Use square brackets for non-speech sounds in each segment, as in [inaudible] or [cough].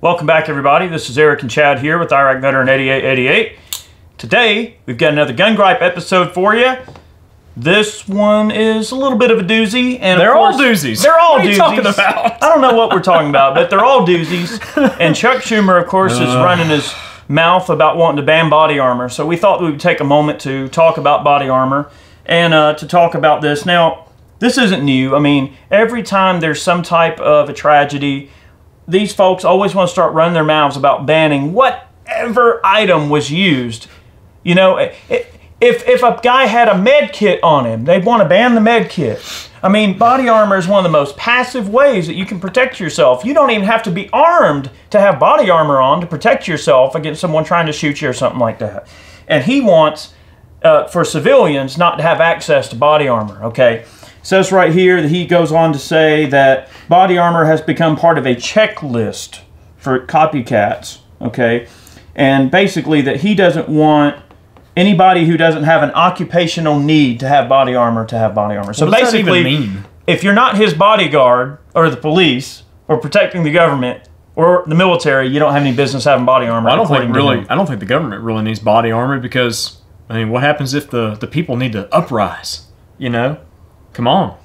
Welcome back, everybody. This is Eric and Chad here with Iraq Veteran 8888. Today, we've got another Gun Gripe episode for you. This one is a little bit of a doozy, and They're all doozies. They're all What are doozies. you talking about? I don't know what we're talking about, but they're all doozies. [laughs] And Chuck Schumer, of course, is running his mouth about wanting to ban body armor. So we thought we would take a moment to talk about body armor and uh, to talk about this. Now, this isn't new. I mean, every time there's some type of a tragedy, these folks always want to start running their mouths about banning whatever item was used. You know, if if a guy had a med kit on him, they'd want to ban the med kit. I mean, body armor is one of the most passive ways that you can protect yourself. You don't even have to be armed to have body armor on to protect yourself against someone trying to shoot you or something like that. And he wants uh, for civilians not to have access to body armor. Okay, says right here that he goes on to say that body armor has become part of a checklist for copycats. Okay, and basically that he doesn't want anybody who doesn't have an occupational need to have body armor to have body armor. So What does that basically, even mean? if you're not his bodyguard or the police or protecting the government or the military, you don't have any business having body armor. I don't think really. I don't think the government really needs body armor because I mean, what happens if the the people need to uprise? You know, come on.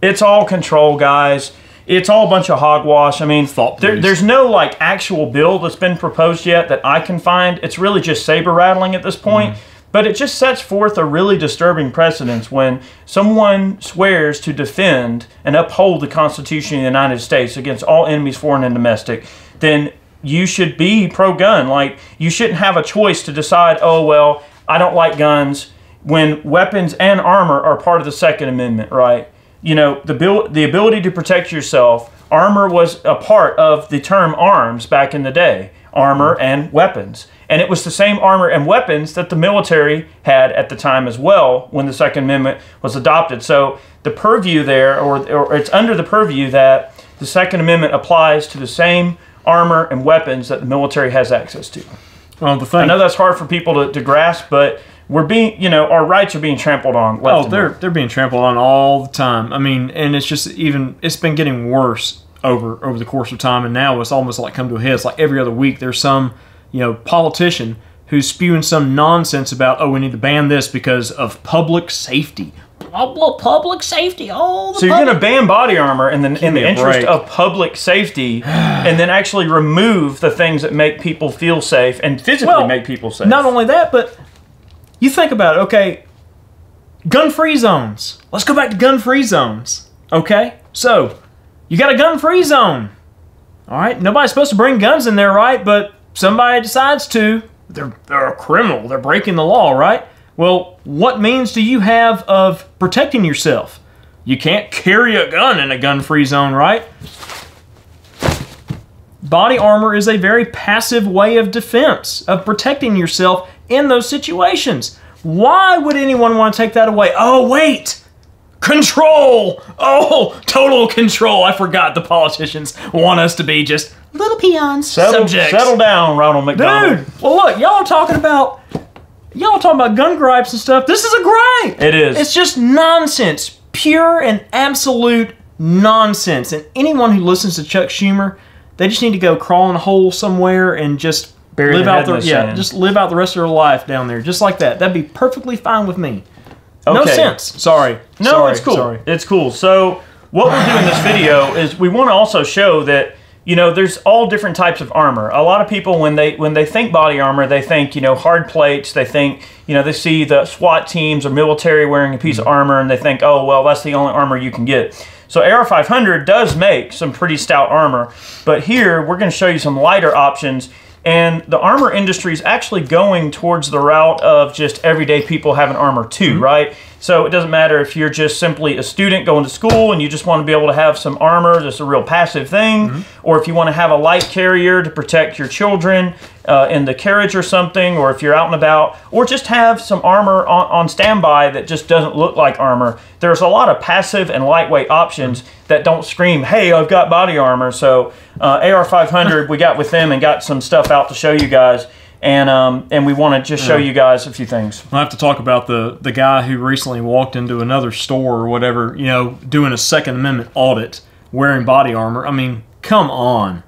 It's all control, guys. It's all a bunch of hogwash. I mean, there, there's no like actual bill that's been proposed yet that I can find. It's really just saber rattling at this mm-hmm. point. But it just sets forth a really disturbing precedence when someone swears to defend and uphold the Constitution of the United States against all enemies, foreign and domestic. Then you should be pro-gun. Like you shouldn't have a choice to decide. Oh well, I don't like guns. When weapons and armor are part of the Second Amendment, right? you know the bill the ability to protect yourself armor was a part of the term arms back in the day armor mm-hmm. and weapons and it was the same armor and weapons that the military had at the time as well when the second amendment was adopted so the purview there or, or it's under the purview that the second amendment applies to the same armor and weapons that the military has access to Well, the thing. i know that's hard for people to, to grasp but we're being you know our rights are being trampled on oh, they're they're being trampled on all the time. I mean, and it's just even it's been getting worse over over the course of time, and now it's almost like come to a head. It's like every other week there's some you know politician who's spewing some nonsense about oh we need to ban this because of public safety. Blah blah public safety. Oh, the So you're public- going to ban body armor in the in the interest break. of public safety, and then actually remove the things that make people feel safe and physically Well, make people safe. Not only that, but you think about it, okay, gun free zones. Let's go back to gun free zones. Okay? So, you got a gun free zone. All right, nobody's supposed to bring guns in there, right? But somebody decides to. They're, they're a criminal. They're breaking the law, right? Well, what means do you have of protecting yourself? You can't carry a gun in a gun free zone, right? Body armor is a very passive way of defense, of protecting yourself in those situations. Why would anyone want to take that away? Oh, wait! Control! Oh, total control. I forgot the politicians want us to be just little peons, settle, subjects. settle down, Ronald McDonald. Dude, well, look, y'all are talking about y'all talking about gun gripes and stuff. This is a gripe. It is. It's just nonsense, pure and absolute nonsense. And anyone who listens to Chuck Schumer, they just need to go crawl in a hole somewhere and just Bury live out their the yeah, sand. just live out the rest of their life down there, just like that. That'd be perfectly fine with me. No sense. Sorry. No, Sorry. it's cool. Sorry. It's cool. So what we're doing in this video is we want to also show that you know there's all different types of armor. A lot of people when they when they think body armor, they think you know hard plates. They think you know they see the SWAT teams or military wearing a piece of mm-hmm. armor, and they think, oh well, that's the only armor you can get. So AR-500 does make some pretty stout armor, but here we're going to show you some lighter options. And the armor industry is actually going towards the route of just everyday people having armor too, mm-hmm. right? So it doesn't matter if you're just simply a student going to school and you just want to be able to have some armor, just a real passive thing, or if you want to have a light carrier to protect your children uh, in the carriage or something, or if you're out and about, or just have some armor on, on standby that just doesn't look like armor. There's a lot of passive and lightweight options that don't scream, hey, I've got body armor. So uh, AR500, we got with them and got some stuff out to show you guys. And, um, and we want to just show you guys a few things. I have to talk about the the guy who recently walked into another store or whatever, you know, doing a Second Amendment audit, wearing body armor. I mean, come on.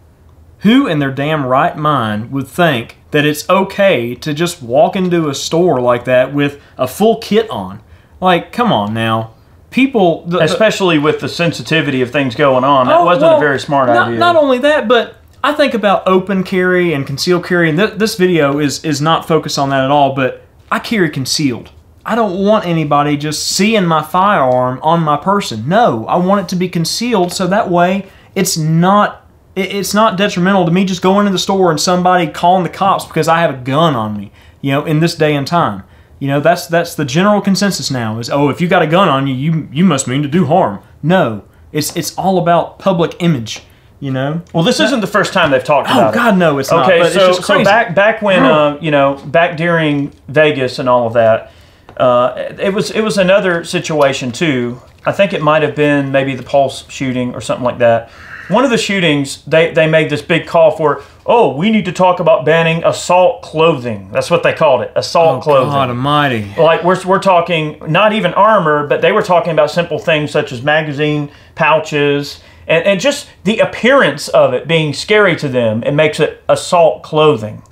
Who in their damn right mind would think that it's okay to just walk into a store like that with a full kit on? Like, come on now. People, the, Especially with the sensitivity of things going on. That Oh, wasn't well, a very smart not, idea. Not only that, but I think about open carry and concealed carry, and th- this video is is not focused on that at all. But I carry concealed. I don't want anybody just seeing my firearm on my person. No, I want it to be concealed so that way it's not it- it's not detrimental to me just going to the store and somebody calling the cops because I have a gun on me. You know, in this day and time. You know, that's that's the general consensus now is oh, if you got a gun on you, you you must mean to do harm. No, it's it's all about public image. You know. well, this isn't the first time they've talked Oh about it. God, no, it's not. Okay, so so back back when uh, you know back during Vegas and all of that, uh, it was it was another situation too. I think it might have been maybe the Pulse shooting or something like that. One of the shootings, they they made this big call for, oh, we need to talk about banning assault clothing. That's what they called it, assault Oh, clothing God Almighty. like we're, we're talking not even armor but they were talking about simple things such as magazine pouches and, and just the appearance of it being scary to them it makes it assault clothing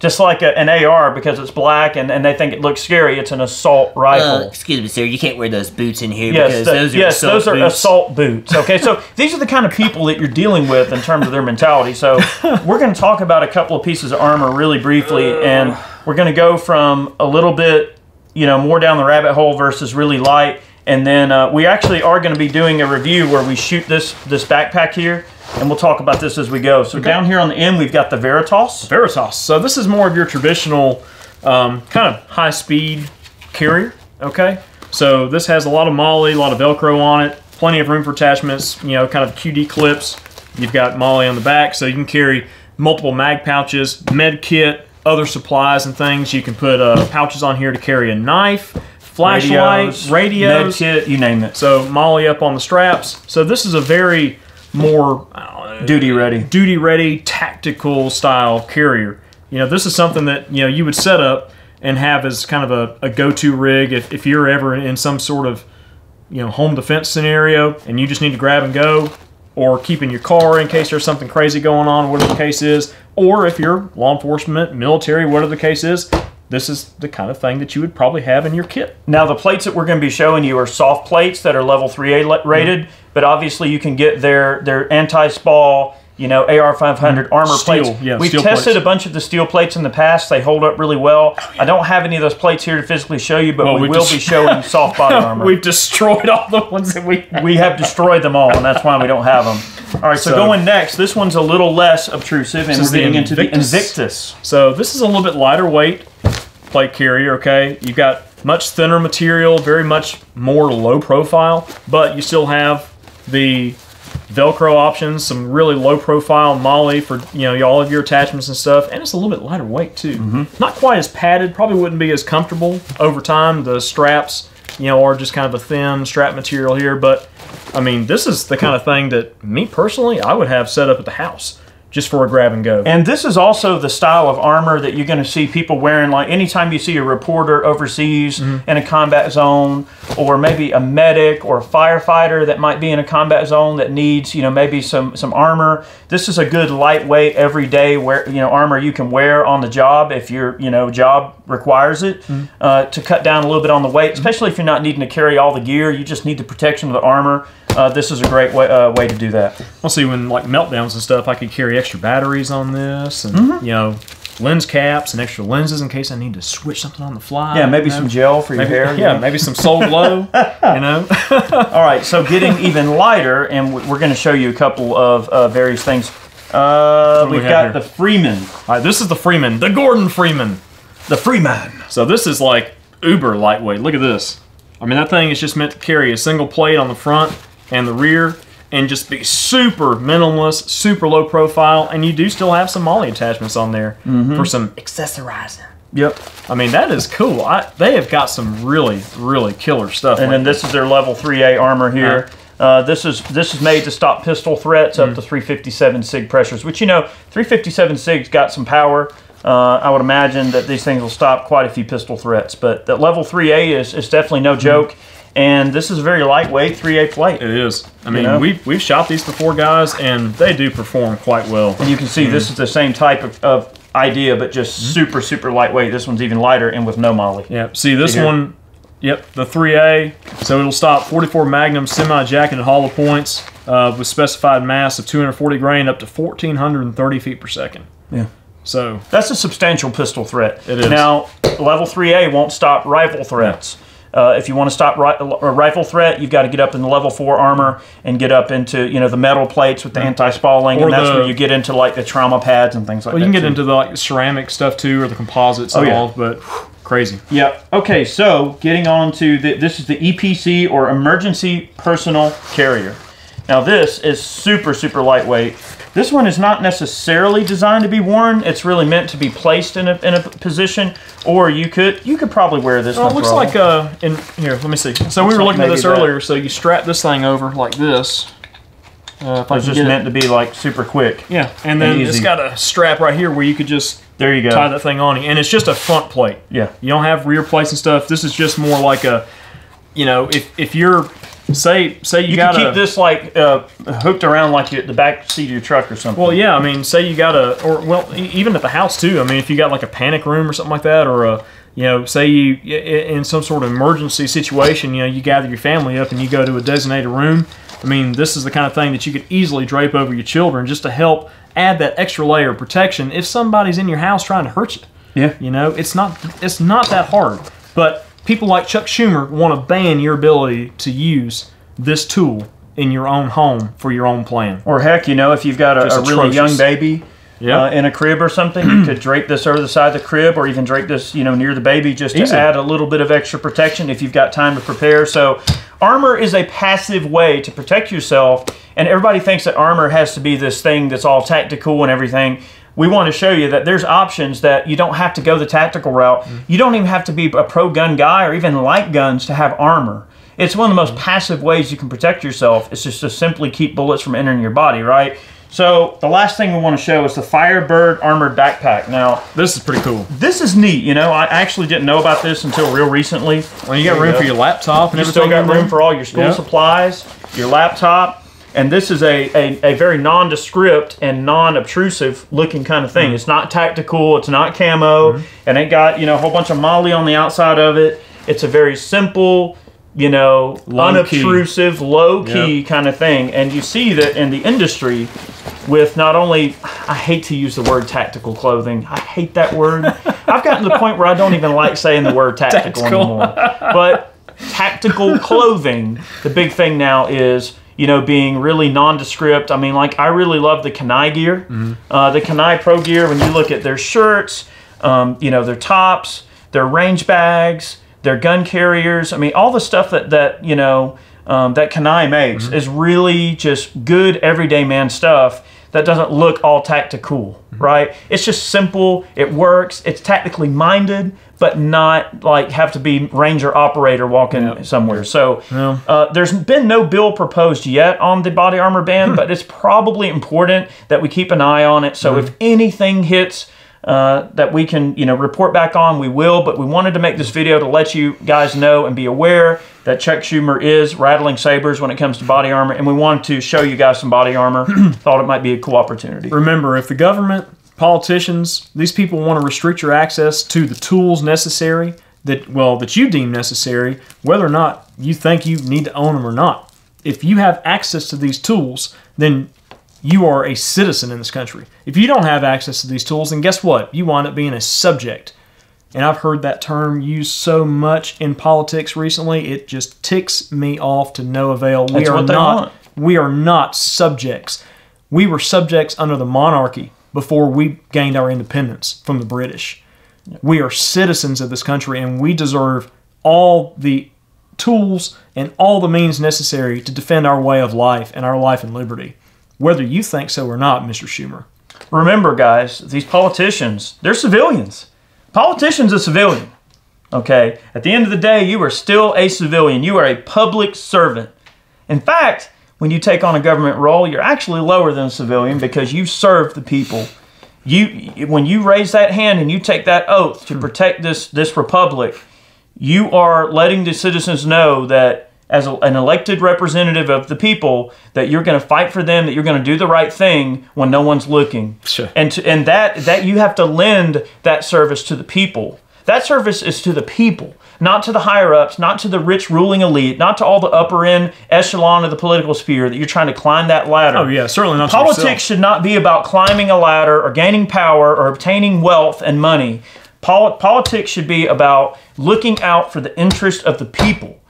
just like a, an ar because it's black and, and they think it looks scary it's an assault Uh, rifle excuse me, sir. You can't wear those boots in here Yes, because the- those are yes, assault those are assault [laughs] boots. Okay, so these are the kind of people that you're dealing with in terms of their mentality. So we're going to talk about a couple of pieces of armor really briefly, and we're going to go from a little bit, you know, more down the rabbit hole versus really light, and then uh, we actually are going to be doing a review where we shoot this this backpack here, and we'll talk about this as we go. So down here on the end, we've got the Veritas. Veritas. So this is more of your traditional um, kind of high speed carrier. Okay. So this has a lot of MOLLE, a lot of Velcro on it, plenty of room for attachments. You know, kind of QD clips. You've got MOLLE on the back, so you can carry multiple mag pouches, med kit, other supplies and things. You can put uh, pouches on here to carry a knife, flashlight, radios. med kit, you name it. So MOLLE up on the straps. So this is a very more know, Duty ready. duty ready tactical style carrier. You know, this is something that you know you would set up and have as kind of a, a go to rig if, if you're ever in some sort of you know home defense scenario and you just need to grab and go or keep in your car in case there's something crazy going on whatever the case is or if you're law enforcement military whatever the case is this is the kind of thing that you would probably have in your kit Now, the plates that we're going to be showing you are soft plates that are level 3A rated, Mm-hmm. but obviously you can get their, their anti-spall, you know, AR-500 armor Mm-hmm. Steel, plates. yeah, We've tested plates. Oh, a bunch of the steel plates in the past. They hold up really well. I don't have any of those plates here to physically show you, but Well, we will just- be showing [laughs] soft body armor. we've destroyed all the ones that we we have destroyed them all, and that's why we don't have them. All right, so, So- going next, this one's a little less obtrusive, and we're the getting into the. Invictus. So this is a little bit lighter weight plate carrier, okay? You've got much thinner material, very much more low profile, but you still have the Velcro options, some really low profile MOLLE for you know all of your attachments and stuff, and it's a little bit lighter weight too. Mm-hmm. Not quite as padded, probably wouldn't be as comfortable over time. The straps, you know, are just kind of a thin strap material here, but I mean, this is the kind of thing that me personally I would have set up at the house just for a grab and go. And this is also the style of armor that you're going to see people wearing. Like anytime you see a reporter overseas Mm-hmm. in a combat zone, or maybe a medic or a firefighter that might be in a combat zone that needs, you know, maybe some some armor. This is a good lightweight, everyday wear, you know, armor you can wear on the job if your, you know, job requires it Mm-hmm. uh, to cut down a little bit on the weight, especially if you're not needing to carry all the gear. You just need the protection of the armor. Uh, this is a great way, uh, way to do that. I'll see when like meltdowns and stuff, I could carry extra batteries on this, and Mm-hmm. you know, lens caps and extra lenses in case I need to switch something on the fly. Yeah, maybe you know? some gel for your Maybe, hair. you yeah, know. maybe some Soul Glo. [laughs] you know, [laughs] All right, so getting even lighter, and we- we're going to show you a couple of uh, various things. Uh, we we've have got here? the Freeman. all right, this is the Freeman, the Gordon Freeman. The Freeman. So this is like uber lightweight. Look at this. I mean, that thing is just meant to carry a single plate on the front and the rear, and just be super minimalist, super low profile, and you do still have some MOLLE attachments on there Mm-hmm. for some accessorizing. Yep. I mean, that is cool. I, they have got some really, really killer stuff. And then lately. this is their level 3A armor here. Uh, this is this is made to stop pistol threats Mm. up to 357 sig pressures, which you know 357 sig's got some power. Uh, I would imagine that these things will stop quite a few pistol threats, but that level 3A is, is definitely Mm. no joke. And this is a very lightweight 3A plate. It is. I mean, know? we've we've shot these before, guys, and they do perform quite well. And you can see this is the same type of, of idea, but just super, super lightweight. This one's even lighter and with no MOLLE. Yep. See this here. one. Yep, the 3A. So it'll stop 44 Magnum semi-jacketed hollow points uh, with specified mass of 240 grain up to 1,430 feet per second. Yeah. So That's a substantial pistol threat. It is. Now, level 3A won't stop rifle threats. Uh, if you want to stop ri- a rifle threat, you've got to get up in the level four armor and get up into you know the metal plates with the anti-spalling, and that's the- where you get into like the trauma pads and things like well, that. you can get too. into the like ceramic stuff too, or the composites Oh, yeah. but crazy. Yeah. Okay, so getting on to the, this is the EPC or Emergency Personal Carrier. Now this is super super lightweight. This one is not necessarily designed to be worn. It's really meant to be placed in a, in a position, or you could you could probably wear this. Well, it looks a- like uh, in here. Let me see. So we were like looking at this that- earlier. So you strap this thing over like this. Uh, it's just get it- meant to be like super quick. Yeah, and then it's got a strap right here where you could just There you go. tie that thing on, and it's just a front plate. Yeah. You don't have rear plates and stuff. This is just more like a, you know, if if you're say say you, You got can keep this like uh, hooked around like you, the back seat of your truck or something. well, yeah, I mean, say you got a or well, even at the house too. I mean, if you got like a panic room or something like that, or a you know, say you in some sort of emergency situation, you know, you gather your family up and you go to a designated room. I mean, this is the kind of thing that you could easily drape over your children just to help add that extra layer of protection if somebody's in your house trying to hurt you. yeah. You know, it's not it's not that hard. But people like Chuck Schumer want to ban your ability to use this tool in your own home for your own plan. Or heck, you know, if you've got a, a really young baby Yeah. uh, in a crib or something, you could drape this over the side of the crib, or even drape this, you know, near the baby just to Easy. add a little bit of extra protection if you've got time to prepare. So, armor is a passive way to protect yourself, and everybody thinks that armor has to be this thing that's all tactical and everything. We want to show you that there's options that you don't have to go the tactical route. Mm-hmm. You don't even have to be a pro gun guy or even like guns to have armor. It's one of the most mm-hmm. passive ways you can protect yourself. It's just to simply keep bullets from entering your body, right? So the last thing we want to show is the Firebird armored backpack. Now, This is pretty cool. this is neat. You know, I actually didn't know about this until real recently. Well, you got There room go. for your laptop and You everything. still got room for all your school Yeah. supplies, your laptop, and this is a, a, a very nondescript and non-obtrusive looking kind of thing. Mm-hmm. It's not tactical. It's not camo, mm-hmm. and it got you know a whole bunch of MOLLE on the outside of it. It's a very simple, you know, Low unobtrusive, low key Yep. kind of thing. And you see that in the industry with not only I hate to use the word tactical clothing. I hate that word. [laughs] I've gotten to the point where I don't even like saying the word tactical, Tactical. anymore. But tactical clothing, the big thing now is you know being really nondescript. I mean, like I really love the Kanai gear, uh, the Kanai Pro gear. When you look at their shirts, um, you know their tops, their range bags, their gun carriers. I mean, all the stuff that that you know um, that Kanai makes is really just good everyday man stuff that doesn't look all tactical, mm-hmm. right? It's just simple. It works. It's tactically minded, but not like have to be ranger operator walking Yep. somewhere. So Yeah. uh, there's been no bill proposed yet on the body armor ban, hmm. but it's probably important that we keep an eye on it. So mm-hmm. if anything hits uh, that we can, you know, report back on, we will. But we wanted to make this video to let you guys know and be aware that Chuck Schumer is rattling sabers when it comes to body armor, and we wanted to show you guys some body armor. [clears throat] Thought it might be a cool opportunity. Remember, if the government, politicians, these people want to restrict your access to the tools necessary that well that you deem necessary, whether or not you think you need to own them or not. If you have access to these tools, then you are a citizen in this country. If you don't have access to these tools, then guess what? You wind up being a subject. And I've heard that term used so much in politics recently, it just ticks me off to no avail. We That's are not want. we are not subjects. We were subjects under the monarchy before we gained our independence from the British. We are citizens of this country and we deserve all the tools and all the means necessary to defend our way of life and our life and liberty. Whether you think so or not, Mr. Schumer. Remember, guys, these politicians, they're civilians. Politician's are civilian. Okay? At the end of the day, you are still a civilian. You are a public servant. In fact, when you take on a government role, you're actually lower than a civilian because you serve the people. You when you raise that hand and you take that oath to hmm. protect this this republic, you are letting the citizens know that as a, an elected representative of the people that you're going to fight for them, that you're going to do the right thing when no one's looking, Sure. and to, and that that you have to lend that service to the people. That service is to the people, not to the higher ups, not to the rich ruling elite, not to all the upper end echelon of the political sphere that you're trying to climb that ladder. Oh yeah, certainly not. Politics should not be about climbing a ladder or gaining power or obtaining wealth and money. Pol- politics should be about looking out for the interest of the people.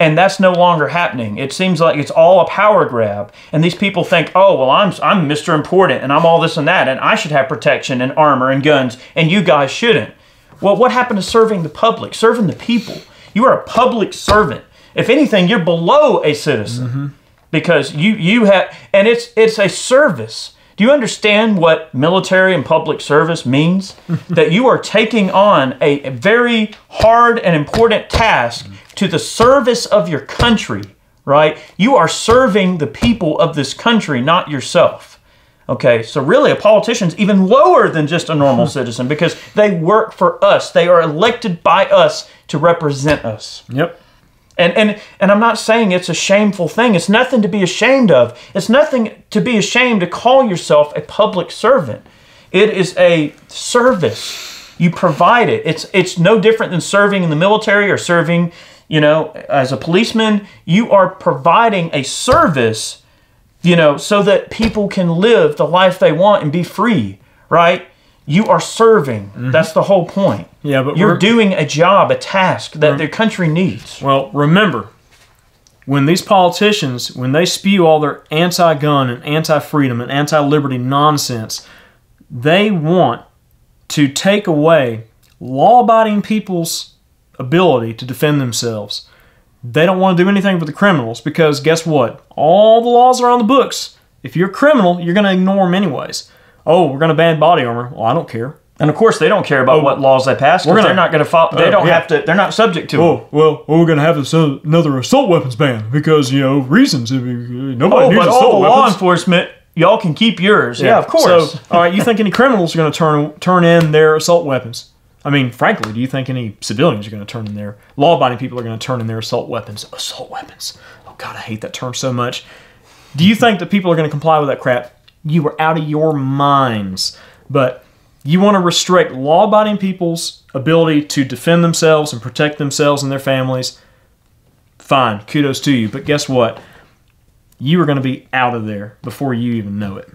And that's no longer happening. It seems like it's all a power grab. And these people think, oh, well, I'm, I'm Mr. Important and I'm all this and that, and I should have protection and armor and guns, and you guys shouldn't. Well, what happened to serving the public, serving the people? You are a public servant. If anything, you're below a citizen mm-hmm. because you you have and it's it's a service. Do you understand what military and public service means? [laughs] that you are taking on a, a very hard and important task to the service of your country, right? You are serving the people of this country, not yourself. Okay, so really a politician's even lower than just a normal [laughs] citizen because they work for us. They are elected by us to represent us. Yep. And, and and I'm not saying it's a shameful thing. It's nothing to be ashamed of. It's nothing to be ashamed to call yourself a public servant. It is a service. You provide it. It's it's no different than serving in the military or serving, you know, as a policeman. You are providing a service, you know, so that people can live the life they want and be free, right? You are serving. Mm-hmm. That's the whole point. Yeah, but You're doing a job, a task that the country needs. Well, remember, when these politicians, when they spew all their anti-gun and anti-freedom and anti-liberty nonsense, they want to take away law-abiding people's ability to defend themselves. They don't want to do anything for the criminals because guess what? All the laws are on the books. If you're a criminal, you're going to ignore them anyways. Oh, we're going to ban body armor. Well, I don't care. And of course, they don't care about what laws they pass. We're Because gonna- they're not going to follow. They Oh, don't yeah. have to. They're not subject to. them. Oh well, well we're gonna have this, uh, another assault weapons ban because you know reasons. Nobody Oh, needs but assault all the law enforcement, y'all can keep yours. Yeah, of course. So, all right, you think any criminals are going to turn turn in their assault weapons? I mean, frankly, do you think any civilians are going to turn in their law-abiding people are going to turn in their assault weapons? Assault weapons. Oh God, I hate that term so much. Do you think that people are going to comply with that crap? You were out of your minds. But you want to restrict law-abiding people's ability to defend themselves and protect themselves and their families. Fine, kudos to you. But guess what? You are going to be out of there before you even know it.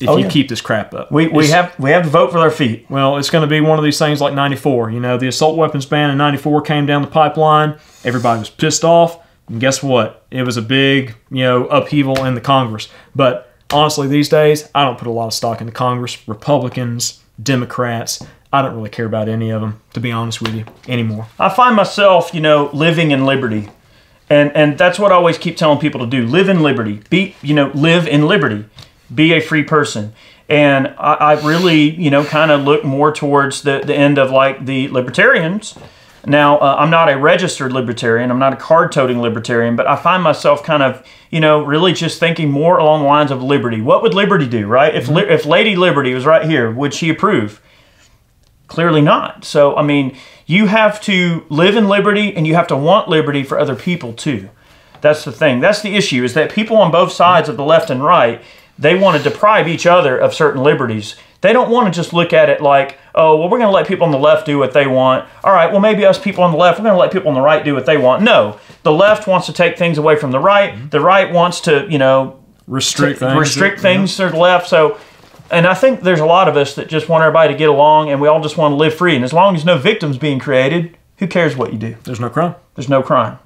If Oh, you yeah. keep this crap up. we, we It's- have we have to vote for their feet. well, it's going to be one of these things like 94. You know, the assault weapons ban in 94 came down the pipeline. Everybody was pissed off. And guess what? It was a big, you know, upheaval in the Congress. But honestly, these days, I don't put a lot of stock into Congress. Republicans, Democrats, I don't really care about any of them, to be honest with you, anymore. I find myself, you know, living in liberty. And and that's what I always keep telling people to do. Live in liberty. Be you know, live in liberty. Be a free person. And I, I really, you know, kind of look more towards the, the end of like the libertarians. Now, uh, I'm not a registered libertarian. I'm not a card toting libertarian, but I find myself kind of, you know, really just thinking more along the lines of liberty. What would liberty do, right? If, li- if Lady Liberty was right here, would she approve? Clearly not. So, I mean, you have to live in liberty and you have to want liberty for other people too. That's the thing. That's the issue is that people on both sides of the left and right, they want to deprive each other of certain liberties. They don't want to just look at it like, oh, well, we're going to let people on the left do what they want. All right, well, maybe us people on the left, we're going to let people on the right do what they want. No, the left wants to take things away from the right. Mm-hmm. The right wants to, you know, Restrict things. restrict things to the left. So, and I think there's a lot of us that just want everybody to get along, and we all just want to live free. And as long as no victims being created, who cares what you do? There's no crime. There's no crime.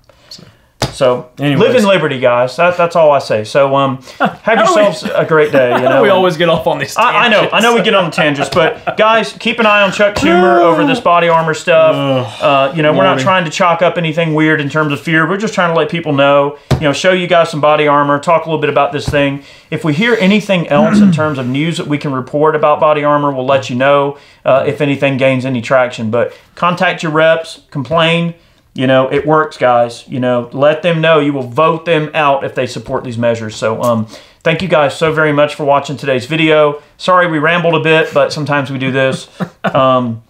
So Anyways. live in liberty, guys. That, that's all I say. So um, [laughs] have do we- yourselves a great day. [laughs] You know, we always get off on these. I, I know, I know we get on the tangents, but [laughs] guys, keep an eye on Chuck Schumer over this body armor stuff. Uh, you know, we're not trying to chalk up anything weird in terms of fear. We're just trying to let people know, you know, show you guys some body armor, talk a little bit about this thing. If we hear anything else in [clears throat] terms of news that we can report about body armor, we'll let you know uh, if anything gains any traction. But contact your reps, complain. You know, it works, guys. You know, let them know you will vote them out if they support these measures. So, um, thank you guys so very much for watching today's video. Sorry we rambled a bit, but sometimes we do this. [laughs] Um,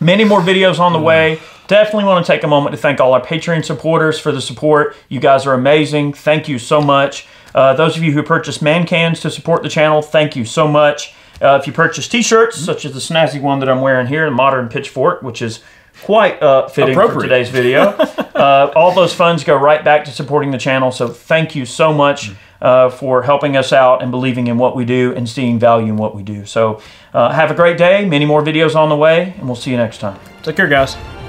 many more videos on the way. definitely want to take a moment to thank all our Patreon supporters for the support. You guys are amazing. Thank you so much. Uh, those of you who purchased man cans to support the channel, thank you so much. Uh, if you purchase t-shirts, such as the snazzy one that I'm wearing here, the Modern Pitchfork, which is quite uh, fitting for today's video, [laughs] uh, all those funds go right back to supporting the channel. So thank you so much uh, for helping us out and believing in what we do and seeing value in what we do. So uh, have a great day. Many more videos on the way, and we'll see you next time. Take care, guys.